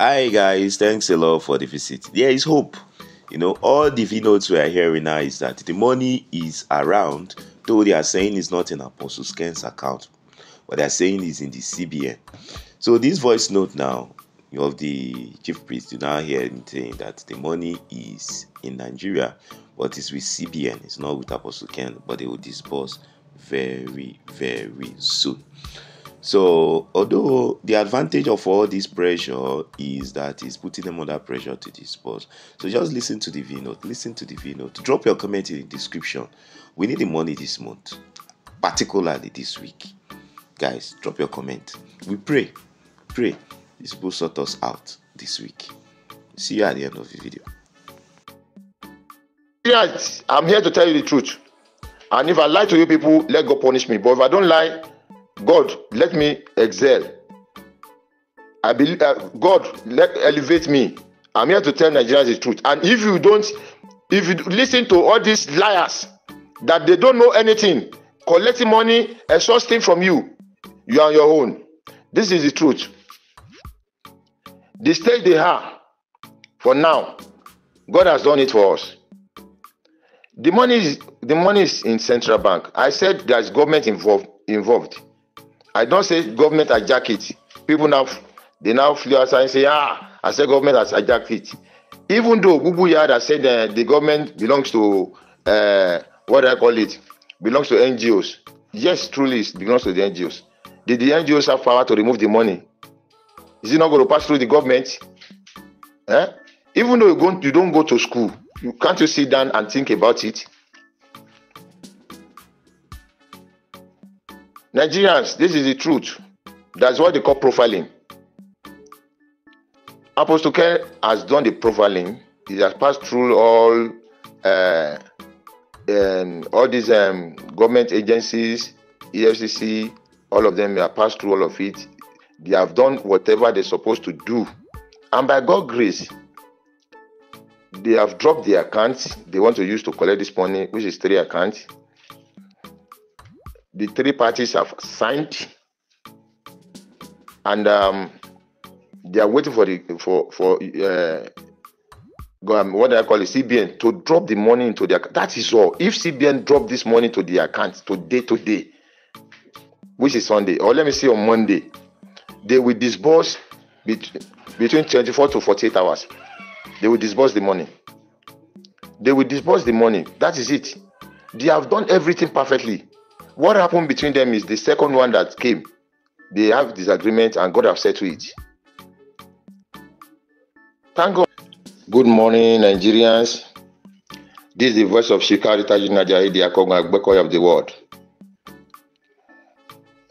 Hi guys, thanks a lot for the visit. There is hope. You know, all the V notes we are hearing now is that the money is around, though they are saying it's not in Apostle Ken's account. What they are saying is in the CBN. So this voice note now of the chief priest, you now hear him saying that the money is in Nigeria, but it's with CBN. It's not with Apostle Ken, but they will disburse very, very soon. So, although the advantage of all this pressure is that it's putting them under pressure to disperse. So, just listen to the V note, listen to the V note. Drop your comment in the description. We need the money this month, particularly this week. Guys, drop your comment. We pray, pray this will sort us out this week. See you at the end of the video. Yes, I'm here to tell you the truth. And if I lie to you people, let God punish me. But if I don't lie, God, let me excel. I believe uh, God let elevate me. I'm here to tell Nigerians the truth. And if you don't, if you listen to all these liars that they don't know anything, collecting money, exhausting from you, you are on your own. This is the truth. The stage they are for now, God has done it for us. The money is the money is in central bank. I said there's government involved involved. I don't say government hijack it. People now they now flew outside and say, ah, I said government has hijacked it. Even though Google Yard has said uh, the government belongs to uh, what I call it? Belongs to NGOs. Yes, truly it belongs to the NGOs. Did the NGOs have power to remove the money? Is it not going to pass through the government? Eh? Even though you, go, you don't go to school, you can't you sit down and think about it? Nigerians, this is the truth. That's what they call profiling. Apostle Ken has done the profiling. He has passed through all uh, um, all these um, government agencies, EFCC, all of them have passed through all of it. They have done whatever they're supposed to do. And by God's grace, they have dropped the accounts they want to use to collect this money, which is three accounts the three parties have signed and um, they are waiting for the for for uh, um, what do I call it CBN to drop the money into their that is all. If CBN drop this money to the account today today, which is Sunday, or let me say on Monday, they will disburse between between 24 to 48 hours. They will disburse the money. They will disburse the money. That is it. They have done everything perfectly. What happened between them is the second one that came. They have disagreement and God have settled it. Thank God. Good morning, Nigerians. This is the voice of Shikari Tajinaja Idiakonga Agbekoy of the world.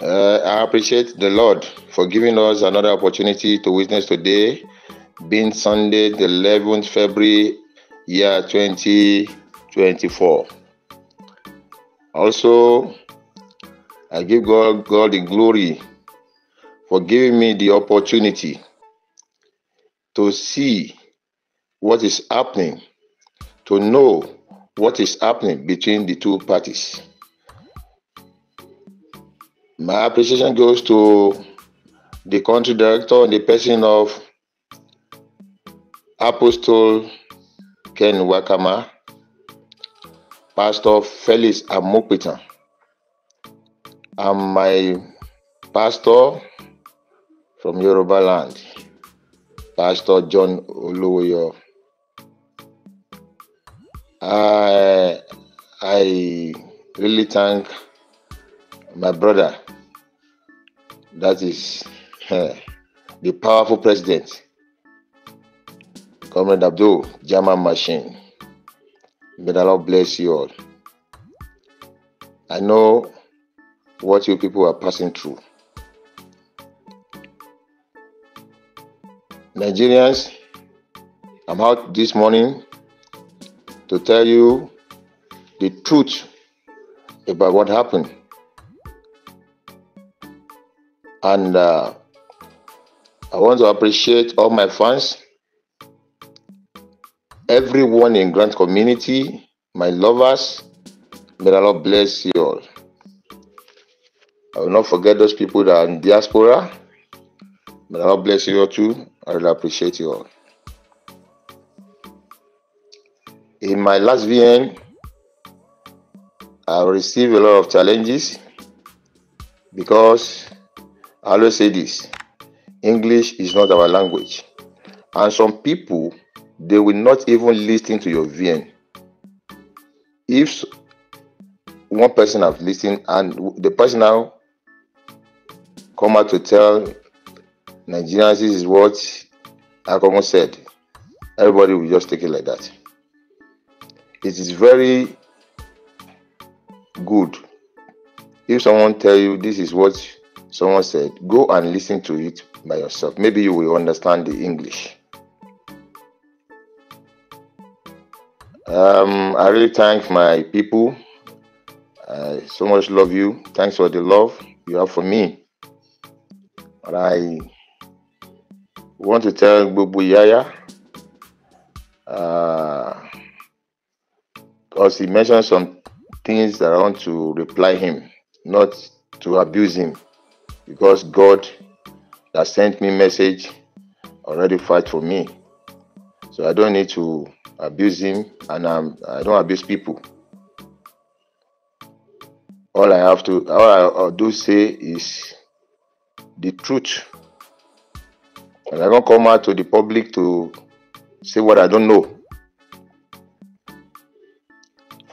Uh, I appreciate the Lord for giving us another opportunity to witness today, being Sunday, the 11th February, year 2024. Also, I give God, God the glory for giving me the opportunity to see what is happening, to know what is happening between the two parties. My appreciation goes to the country director and the person of Apostle Ken Wakama, Pastor Felix Amopitan I'm my pastor from Yoruba land, Pastor John Oluwoyo. I I really thank my brother. That is uh, the powerful president, Comrade Abdul German Machine. May the Lord bless you all. I know what you people are passing through. Nigerians, I'm out this morning to tell you the truth about what happened. And uh, I want to appreciate all my fans, everyone in Grant community, my lovers. May the Lord bless you all. I will not forget those people that are in diaspora. May the Lord bless you all too. I really appreciate you all. In my last VN, I received a lot of challenges because I always say this English is not our language. And some people, they will not even listen to your VN. If one person have listened and the person now come out to tell Nigerians this is what Akomo said, everybody will just take it like that. It is very good if someone tell you this is what someone said, go and listen to it by yourself. Maybe you will understand the English. Um, I really thank my people. I so much love you. Thanks for the love you have for me. I want to tell Bubu Yaya, uh, because he mentioned some things that I want to reply him, not to abuse him, because God that sent me message already fight for me. So I don't need to abuse him, and I'm, I don't abuse people. All I have to, all I, I do say is the truth. And I don't come out to the public to say what I don't know.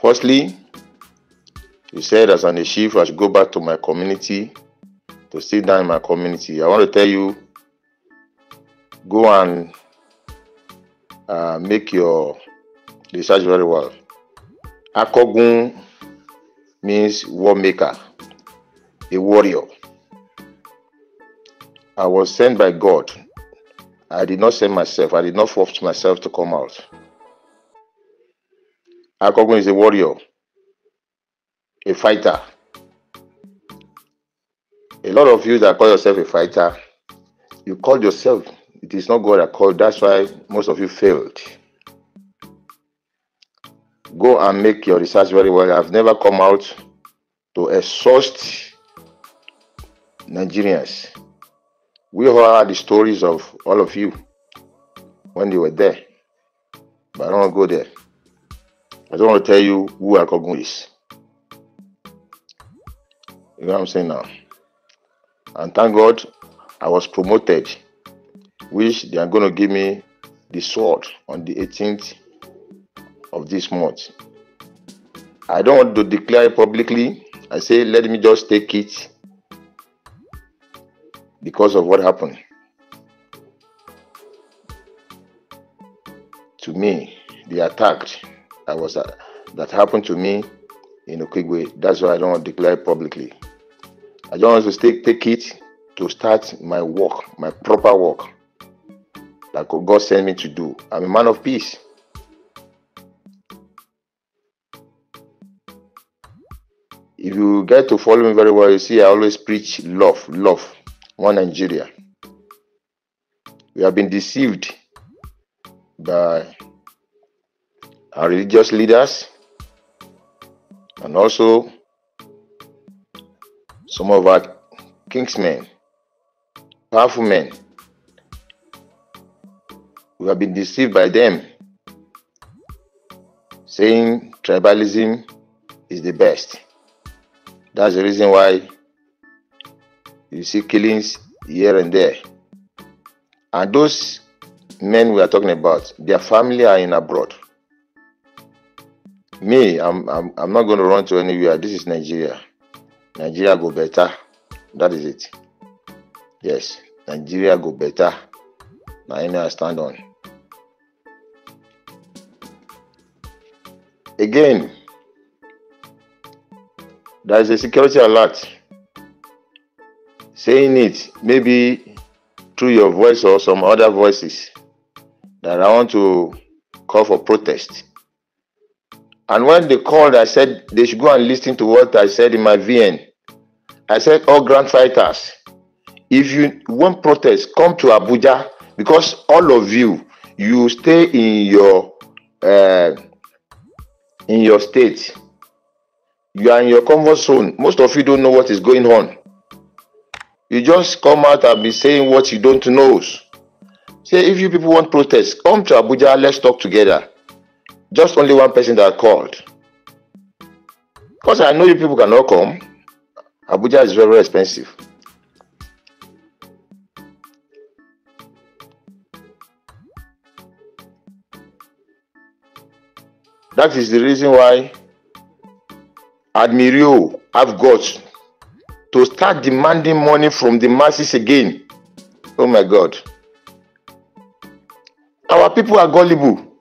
Firstly, you said as an chief, I should go back to my community to sit down in my community. I want to tell you, go and uh, make your research very well. Akogun means war maker, a warrior. I was sent by God. I did not send myself. I did not force myself to come out. Akogun is a warrior, a fighter. A lot of you that call yourself a fighter, you call yourself. It is not God that called. That's why most of you failed. Go and make your research very well. I've never come out to exhaust Nigerians. We heard the stories of all of you when you were there. But I don't want to go there. I don't want to tell you who Akogun is. You know what I'm saying now? And thank God I was promoted, which they are going to give me the sword on the 18th of this month. I don't want to declare publicly. I say, let me just take it because of what happened to me. They attacked. I was uh, that happened to me in a quick way. That's why I don't declare publicly. I just want to take, take it to start my work, my proper work that God sent me to do. I'm a man of peace. If you get to follow me very well, you see I always preach love, love, one Nigeria. We have been deceived by our religious leaders and also some of our kingsmen, powerful men. We have been deceived by them, saying tribalism is the best. That's the reason why you see killings here and there. And those men we are talking about, their family are in abroad. Me, I'm, I'm, I'm not going to run to anywhere. This is Nigeria. Nigeria go better. That is it. Yes, Nigeria go better. Now I stand on. Again, there is a security alert saying it maybe through your voice or some other voices that I want to call for protest. And when they called, I said they should go and listen to what I said in my VN. I said, all grand fighters, if you want protest, come to Abuja because all of you, you stay in your uh, in your state. You are in your comfort zone. Most of you don't know what is going on. You just come out and be saying what you don't know. Say, if you people want protest, come to Abuja, let's talk together. Just only one person that called. Because I know you people cannot come. Abuja is very, very expensive. That is the reason why Admiral have got to start demanding money from the masses again. Oh my God. Our people are gullible.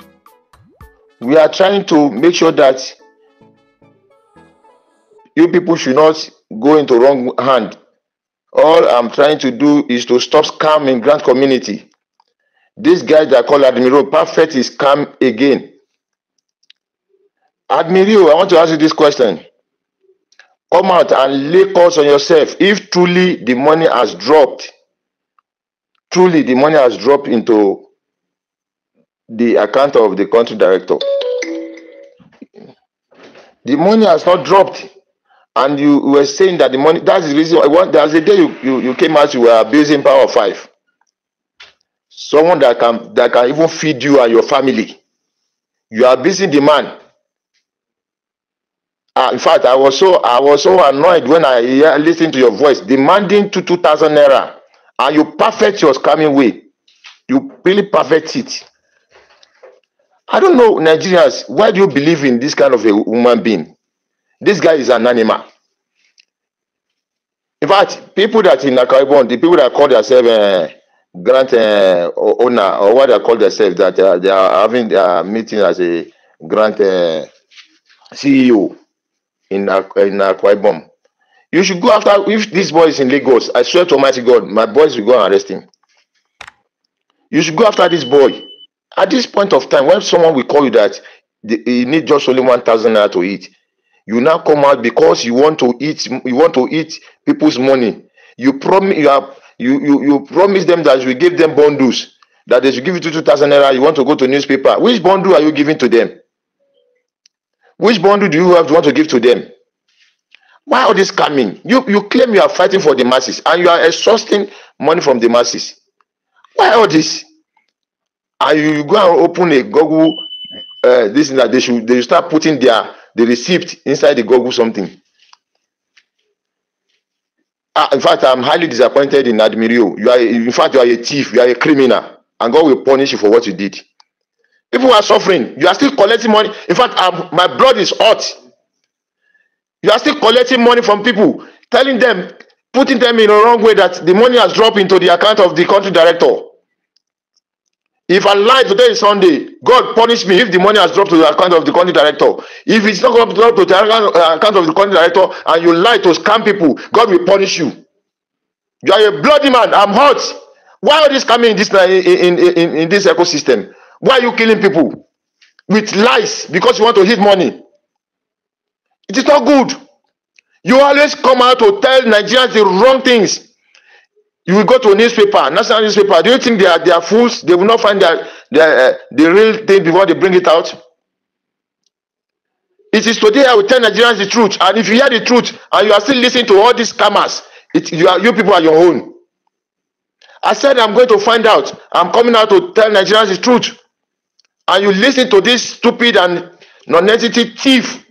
We are trying to make sure that you people should not go into wrong hand. All I'm trying to do is to stop scam in Grant community. This guy that call Admiral Perfect is scam again. Admiral, I want to ask you this question. Come out and lay calls on yourself. If truly the money has dropped, truly the money has dropped into the account of the country director. The money has not dropped. And you were saying that the money, that's the reason there's a day you, you, you came out, you were abusing power five. Someone that can that can even feed you and your family. You are abusing the man. Uh, in fact, I was so I was so annoyed when I hear, listened to your voice demanding to two thousand naira, and you perfect your scamming way. You really perfect it. I don't know, Nigerians, why do you believe in this kind of a human being? This guy is an animal. In fact, people that in Akaibon, the people that call themselves uh, grant uh, owner or what they call themselves, that uh, they are having their meeting as a grant uh, CEO in in Akwa Ibom. You should go after if this boy is in Lagos. I swear to Almighty God, my boys will go and arrest him. You should go after this boy. At this point of time, when someone will call you that you need just only one thousand naira to eat, you now come out because you want to eat. You want to eat people's money. You promise you have you you you promise them that you give them bundles that they should give you two thousand naira. You want to go to newspaper. Which bundle are you giving to them? Which bundle do you have to want to give to them? Why all this coming? You you claim you are fighting for the masses and you are exhausting money from the masses. Why all this? And you, go and open a Google uh, this and that they should they start putting their the receipt inside the Google something. Ah, in fact, I'm highly disappointed in Admirio. You are in fact you are a thief, you are a criminal, and God will punish you for what you did. People are suffering. You are still collecting money. In fact, I'm, my blood is hot. You are still collecting money from people, telling them, putting them in a wrong way that the money has dropped into the account of the country director. If I lie today is Sunday, God punish me if the money has dropped to the account of the country director. If it's not going to drop to the account uh, account of the country director and you lie to scam people, God will punish you. You are a bloody man. I'm hot. Why are this coming in this in, in, in, in this ecosystem? Why are you killing people with lies because you want to hit money? It is not good. You always come out to tell Nigerians the wrong things. You will go to newspaper, national newspaper. Do you think they are they are fools? They will not find their, their uh, the real thing before they bring it out. It is today I will tell Nigerians the truth, and if you hear the truth and you are still listening to all these scammers, it you are you people are your own. I said I'm going to find out. I'm coming out to tell Nigerians the truth, and you listen to this stupid and non-entity thief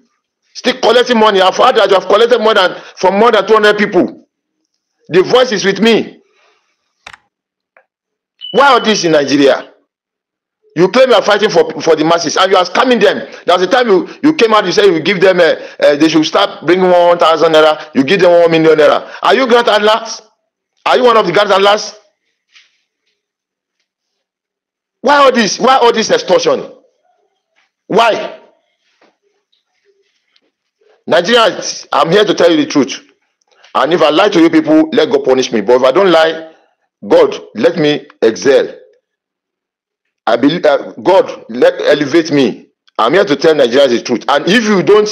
still collecting money. I've heard that you have collected more than from more than 200 people. The voice is with me. Why all this in Nigeria? You claim you are fighting for for the masses and you are scamming them. There's a time you, you came out, you said you give them, uh, uh, they should start bringing one thousand naira. You give them one million naira. Are you grant handlers? Are you one of the grant handlers? Why all this? Why all this extortion? Why? Nigerians, I'm here to tell you the truth. And if I lie to you people, let God punish me. But if I don't lie, God, let me excel. I believe uh, God let elevate me. I'm here to tell Nigerians the truth. And if you don't,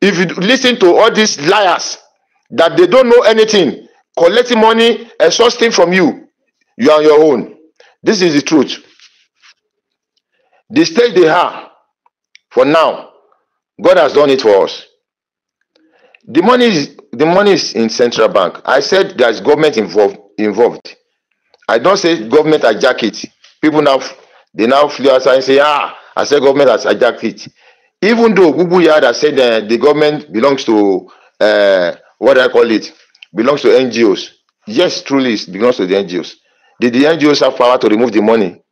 if you listen to all these liars that they don't know anything, collecting money, exhausting from you, you are on your own. This is the truth. The stage they are for now, God has done it for us. The money is the money is in central bank. I said there is government involved involved. I don't say government hijack it. people now they now flew outside and say, ah, I said government has hijacked it. Even though Google Yard has said uh, the government belongs to uh, what I call it, belongs to NGOs. Yes, truly it belongs to the NGOs. Did the NGOs have power to remove the money?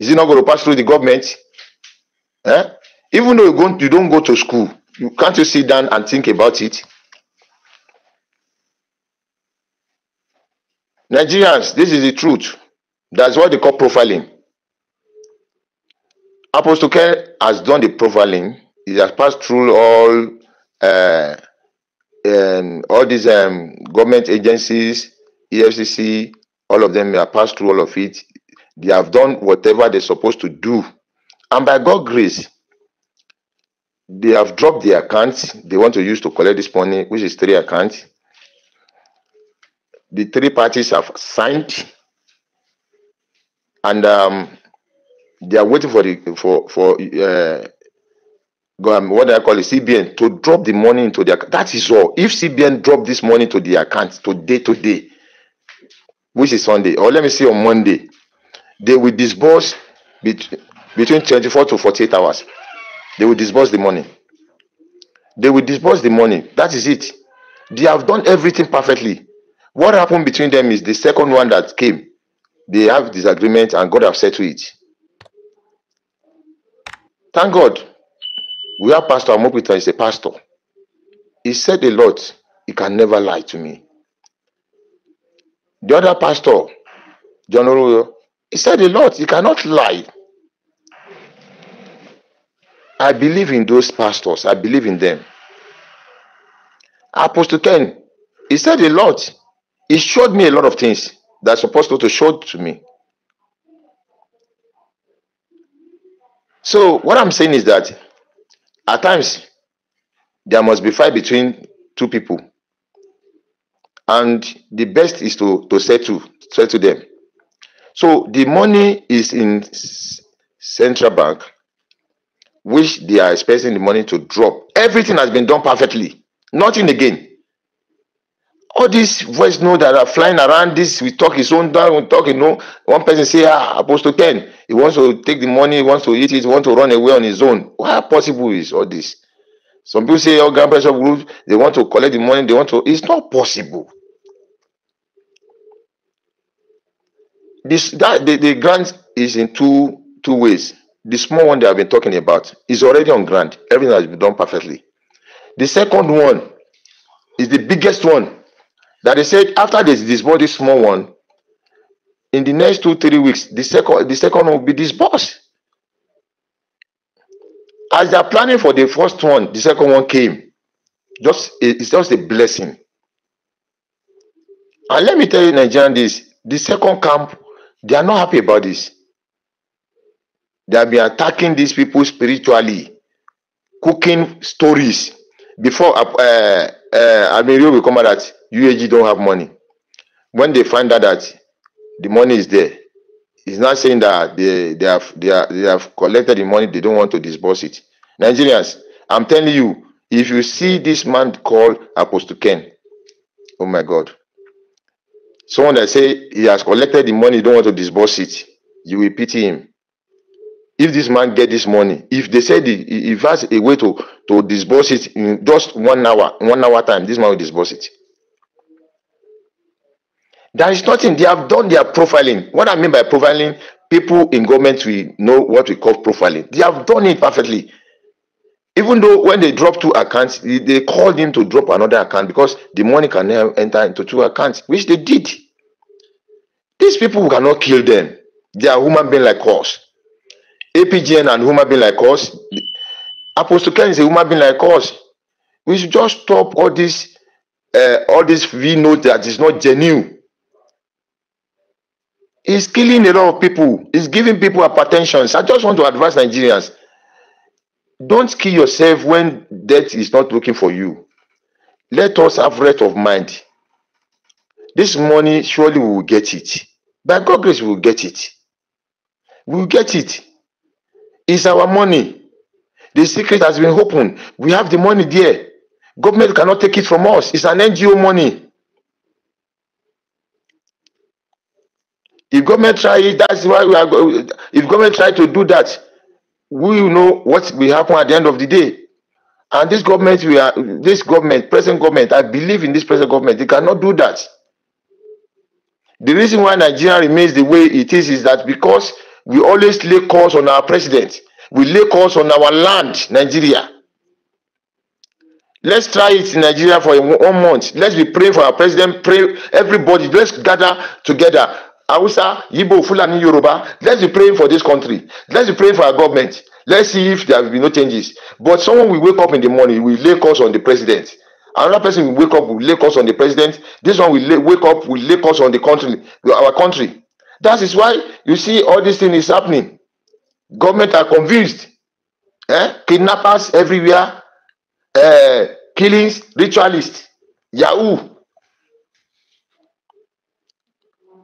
Is it not going to pass through the government? Eh? Even though you, you don't go to school, you can't you sit down and think about it? Nigerians, this is the truth. That's what they call profiling. Apostle Ken has done the profiling. He has passed through all uh, um, all these um, government agencies, EFCC, all of them have passed through all of it. They have done whatever they're supposed to do. And by God's grace, they have dropped the accounts they want to use to collect this money, which is three accounts. The three parties have signed, and um, they are waiting for the for for uh, um, what do I call it, CBN to drop the money into their. That is all. If CBN drop this money to the account today, today, which is Sunday, or let me see on Monday, they will disburse bet- between 24 to 48 hours. They will disburse the money. They will disburse the money. That is it. They have done everything perfectly. What happened between them is the second one that came. They have disagreement and God have settled it. Thank God. We have Pastor Amopita is a pastor. He said a lot. He can never lie to me. The other pastor, John Oroyo, he said a lot. He cannot lie. I believe in those pastors. I believe in them. Apostle Ken, he said a lot. He showed me a lot of things that's supposed to show to me. So what I'm saying is that at times there must be fight between two people, and the best is to to settle to them. So the money is in central bank, which they are expecting the money to drop. Everything has been done perfectly. Nothing again. All these voice notes that are flying around, this we talk his own down, we talk, you know. One person say, ah, Apostle Ken, he wants to take the money, he wants to eat it, he wants to run away on his own. How possible is all this? Some people say, oh, Grant Pressure Group, they want to collect the money, they want to. It's not possible. This that the, the grant is in two two ways. The small one they have been talking about is already on grant. Everything has been done perfectly. The second one is the biggest one that they said after they disburse this small one, in the next two three weeks, the second the second one will be disbursed. As they are planning for the first one, the second one came. Just it's just a blessing. And let me tell you, Nigerian, this the second camp, they are not happy about this. They have been attacking these people spiritually, cooking stories before uh, uh, uh, Admiral will come out that UAG don't have money. When they find out that the money is there, he's not saying that they they have they, are, they have collected the money, they don't want to disburse it. Nigerians, I'm telling you, if you see this man called Apostle Ken, oh my God, someone that say he has collected the money, don't want to disburse it, you will pity him. If this man get this money, if they said he, he has a way to to disburse it in just one hour, one hour time, this man will disburse it. There is nothing. They have done their profiling. What I mean by profiling, people in government we know what we call profiling. They have done it perfectly. Even though when they drop two accounts, they called him to drop another account because the money can now enter into two accounts, which they did. These people cannot kill them. They are human being like us. APGN and human being like us. Apostle Ken is a human being like us. We should just stop all this, uh, all this V note that is not genuine. It's killing a lot of people. It's giving people hypertension. I just want to advise Nigerians: don't kill yourself when death is not looking for you. Let us have rest of mind. This money, surely we will get it. By God's grace, we will get it. We will get it. It's our money. The secret has been opened. We have the money there. Government cannot take it from us. It's an NGO money. If government try it, that's why we are. If government try to do that, we know what will happen at the end of the day. And this government, we are this government, present government. I believe in this present government. They cannot do that. The reason why Nigeria remains the way it is is that because we always lay calls on our president, we lay calls on our land, Nigeria. Let's try it in Nigeria for one month. Let's be praying for our president. Pray everybody. Let's gather together. Hausa, Yibo, Fulani, Yoruba. Let's be praying for this country. Let's be praying for our government. Let's see if there will be no changes. But someone will wake up in the morning, will lay calls on the president. Another person will wake up, will lay calls on the president. This one will lay, wake up, will lay calls on the country, our country. That is why you see all this thing is happening. Government are convinced. Eh? Kidnappers everywhere, uh, killings, ritualists, Yahoo.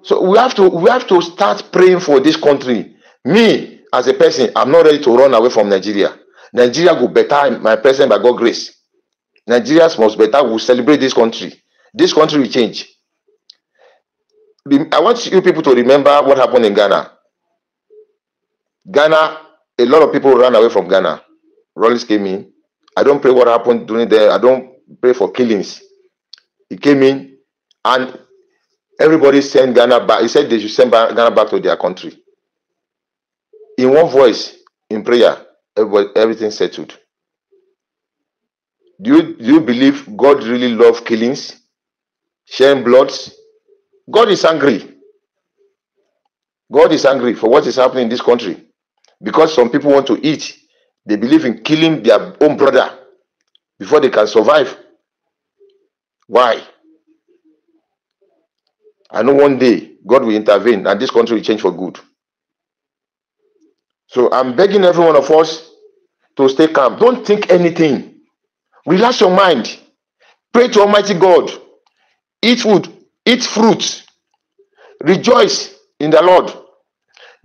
So we have to we have to start praying for this country. Me as a person, I'm not ready to run away from Nigeria. Nigeria will better my present by God grace. Nigerians must better will celebrate this country. This country will change. I want you people to remember what happened in Ghana. Ghana, a lot of people ran away from Ghana. Rawlings came in. I don't pray what happened during there. I don't pray for killings. He came in and everybody sent Ghana back. He said they should send Ghana back to their country. In one voice, in prayer, everything settled. Do you, do you believe God really loves killings, sharing bloods? God is angry. God is angry for what is happening in this country because some people want to eat. They believe in killing their own brother before they can survive. Why? I know one day God will intervene and this country will change for good. So I'm begging every one of us to stay calm. Don't think anything. Relax your mind. Pray to Almighty God. Eat food. Eat fruits. Rejoice in the Lord.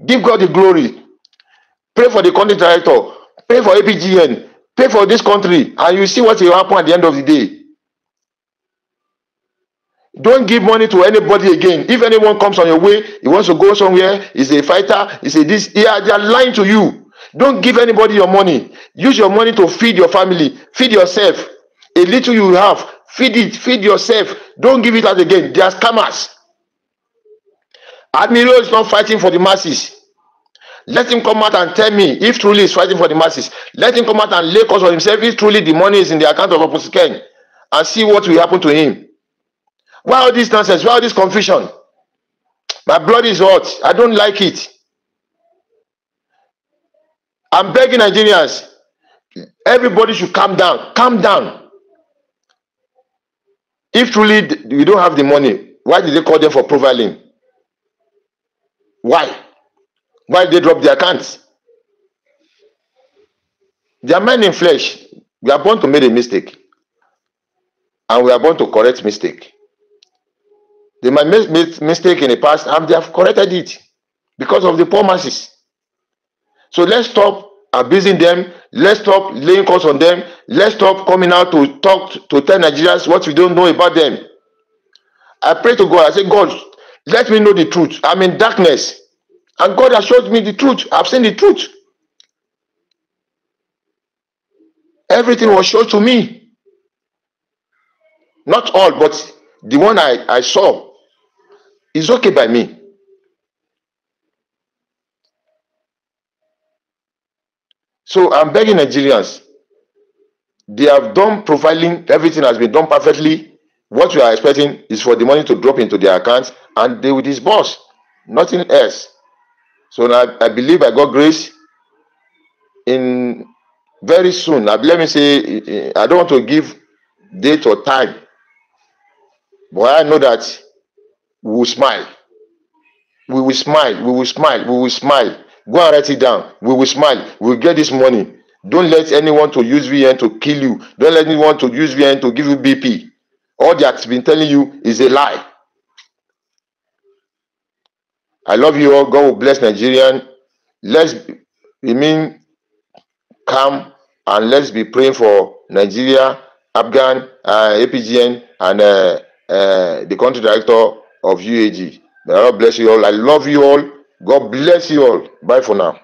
Give God the glory. Pray for the country director. Pray for APGN. Pray for this country. And you see what will happen at the end of the day. Don't give money to anybody again. If anyone comes on your way, he wants to go somewhere, he's a fighter, he's a this, yeah, they are lying to you. Don't give anybody your money. Use your money to feed your family, feed yourself. A little you have, feed it, feed yourself. Don't give it out again. They are scammers. Admiral is not fighting for the masses. Let him come out and tell me if truly he's fighting for the masses. Let him come out and lay cause on himself if truly the money is in the account of Opposition and see what will happen to him. Why all this nonsense? Why all this confusion? My blood is hot. I don't like it. I'm begging Nigerians. Everybody should calm down. Calm down. If truly you don't have the money, why did they call them for profiling? Why? Why did they drop their accounts? They are men in flesh. We are born to make a mistake, and we are born to correct mistake. They might make make mistake in the past, and they have corrected it because of the poor masses. So let's stop abusing them. Let's stop laying calls on them. Let's stop coming out to talk to tell Nigerians what we don't know about them. I pray to God. I say, God, let me know the truth. I'm in darkness, and God has showed me the truth. I've seen the truth. Everything was shown to me. Not all, but the one I, I saw is okay by me. So I'm begging Nigerians. They have done profiling, everything has been done perfectly. What we are expecting is for the money to drop into their accounts and they will disburse. Nothing else. So now I believe by God grace, in very soon, I- let me say, I don't want to give date or time, but I know that we will smile. We will smile. We will smile. We will smile. Go and write it down. We will smile. We will get this money. Don't let anyone to use VN to kill you. Don't let anyone to use VN to give you BP. All that's been telling you is a lie. I love you all. God will bless Nigerian. Let's remain calm and let's be praying for Nigeria, Afghan, uh, APGN, and uh, uh, the country director of UAG. God bless you all. I love you all. God bless you all. Bye for now.